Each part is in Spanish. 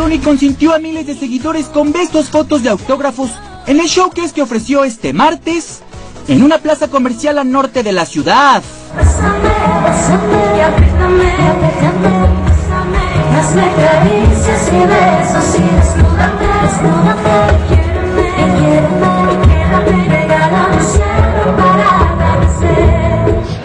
Perroni consintió a miles de seguidores con besos, fotos y autógrafos en el showcase que ofreció este martes en una plaza comercial al norte de la ciudad.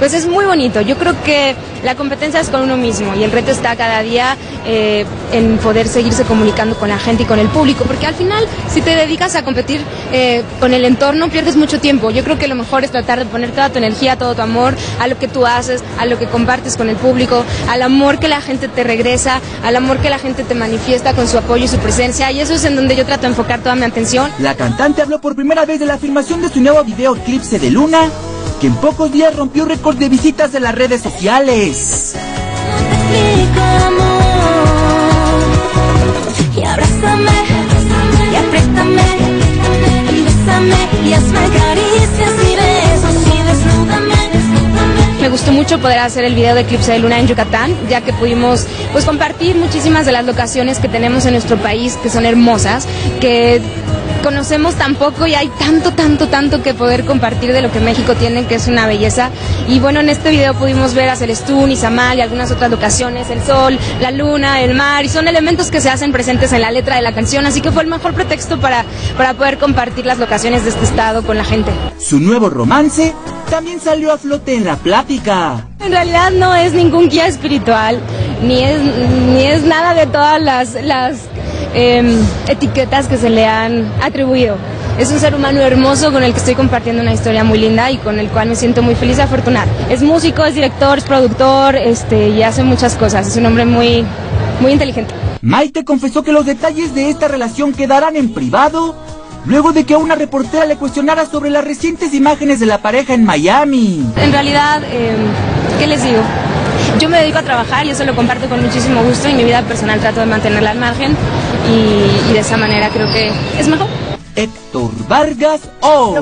pues es muy bonito. Yo creo que la competencia es con uno mismo y el reto está cada día eh, en poder seguirse comunicando con la gente y con el público, porque al final si te dedicas a competir eh, con el entorno pierdes mucho tiempo. Yo creo que lo mejor es tratar de poner toda tu energía, todo tu amor a lo que tú haces, a lo que compartes con el público, al amor que la gente te regresa, al amor que la gente te manifiesta con su apoyo y su presencia y eso es en donde yo trato de enfocar toda mi atención. La cantante habló por primera vez de la filmación de su nuevo video Eclipse de Luna que en pocos días rompió récord de visitas en las redes sociales. Mucho poder hacer el video de Eclipse de Luna en Yucatán, ya que pudimos pues compartir muchísimas de las locaciones que tenemos en nuestro país, que son hermosas, que conocemos tan poco y hay tanto, tanto, tanto que poder compartir de lo que México tiene, que es una belleza. Y bueno, en este video pudimos ver a Celestún, Izamal y algunas otras locaciones, el sol, la luna, el mar, y son elementos que se hacen presentes en la letra de la canción, así que fue el mejor pretexto para, para poder compartir las locaciones de este estado con la gente. Su nuevo romance también salió a flote en la plática. En realidad no es ningún guía espiritual, ni es, ni es nada de todas las, las Em, etiquetas que se le han atribuido. Es un ser humano hermoso con el que estoy compartiendo una historia muy linda y con el cual me siento muy feliz y afortunada. Es músico, es director, es productor este, y hace muchas cosas. Es un hombre muy, muy inteligente. Maite confesó que los detalles de esta relación quedarán en privado luego de que una reportera le cuestionara sobre las recientes imágenes de la pareja en Miami. En realidad, em, ¿qué les digo? Yo me dedico a trabajar y eso lo comparto con muchísimo gusto y mi vida personal trato de mantenerla al margen y, de esa manera creo que es mejor. Héctor Vargas O.